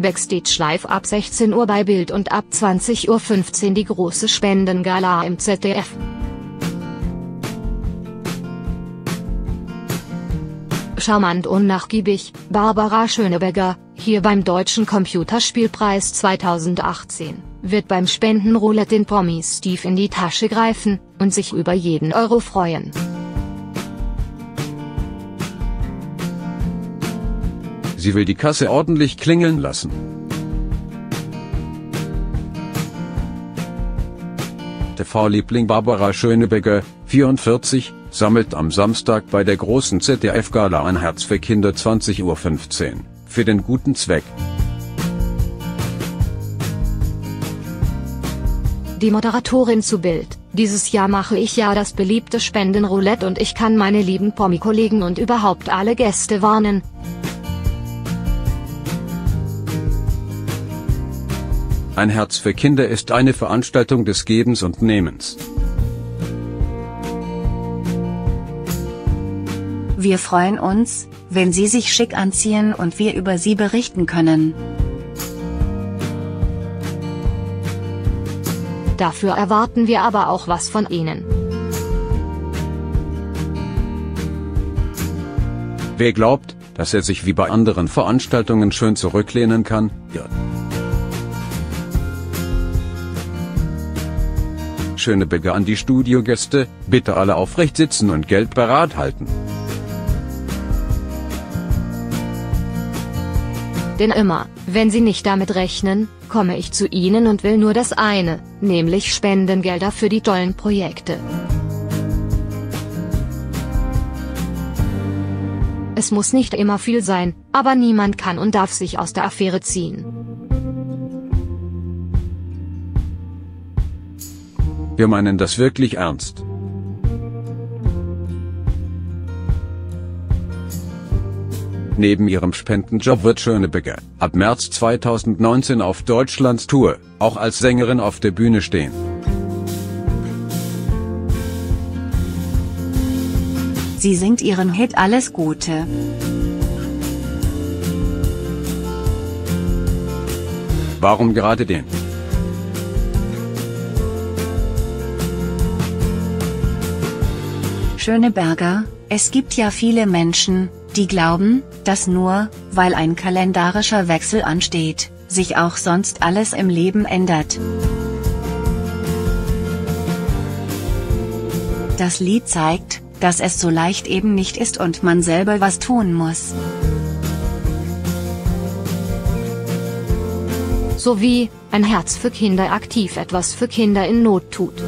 Backstage live ab 16 Uhr bei Bild und ab 20.15 Uhr die große Spendengala im ZDF. Charmant und nachgiebig, Barbara Schöneberger, hier beim Deutschen Computerspielpreis 2018, wird beim Spendenroulette den Promis tief in die Tasche greifen, und sich über jeden Euro freuen. Sie will die Kasse ordentlich klingeln lassen. TV-Liebling Barbara Schöneberger, 44, sammelt am Samstag bei der großen ZDF-Gala ein Herz für Kinder 20.15 Uhr, für den guten Zweck. Die Moderatorin zu Bild, dieses Jahr mache ich ja das beliebte Spendenroulette und ich kann meine lieben Promi-Kollegen und überhaupt alle Gäste warnen, Ein Herz für Kinder ist eine Veranstaltung des Gebens und Nehmens. Wir freuen uns, wenn Sie sich schick anziehen und wir über Sie berichten können. Dafür erwarten wir aber auch was von Ihnen. Wer glaubt, dass er sich wie bei anderen Veranstaltungen schön zurücklehnen kann, irrt. Schöneberger an die Studiogäste, bitte alle aufrecht sitzen und Geld parat halten. Denn immer, wenn Sie nicht damit rechnen, komme ich zu Ihnen und will nur das eine, nämlich Spendengelder für die tollen Projekte. Es muss nicht immer viel sein, aber niemand kann und darf sich aus der Affäre ziehen. Wir meinen das wirklich ernst. Neben ihrem Spendenjob wird Schöneberger ab März 2019 auf Deutschlands Tour, auch als Sängerin auf der Bühne stehen. Sie singt ihren Hit Alles Gute. Warum gerade den? Schöneberger, es gibt ja viele Menschen, die glauben, dass nur, weil ein kalendarischer Wechsel ansteht, sich auch sonst alles im Leben ändert. Das Lied zeigt, dass es so leicht eben nicht ist und man selber was tun muss. Sowie, ein Herz für Kinder aktiv etwas für Kinder in Not tut.